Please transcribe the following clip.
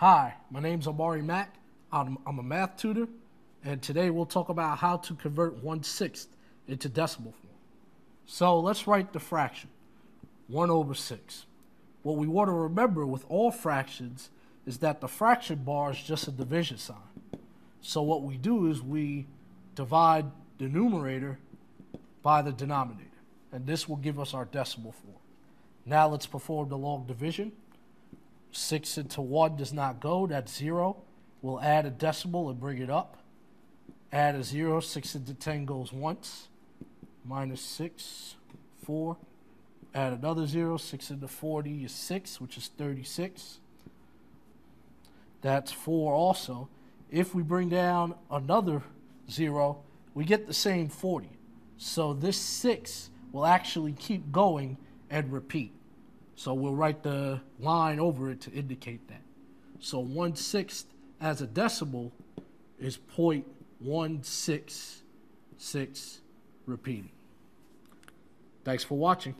Hi, my name's Amari Mack. I'm, I'm a math tutor, and today we'll talk about how to convert 1 sixth into decimal form. So let's write the fraction 1 over 6. What we want to remember with all fractions is that the fraction bar is just a division sign. So what we do is we divide the numerator by the denominator, and this will give us our decimal form. Now let's perform the long division. 6 into 1 does not go, that's 0. We'll add a decimal and bring it up. Add a 0, 6 into 10 goes once. Minus 6, 4. Add another 0, 6 into 40 is 6, which is 36. That's 4 also. If we bring down another 0, we get the same 40. So this 6 will actually keep going and repeat. So we'll write the line over it to indicate that. So 1 sixth as a decimal is 0.166 repeating. Thanks for watching.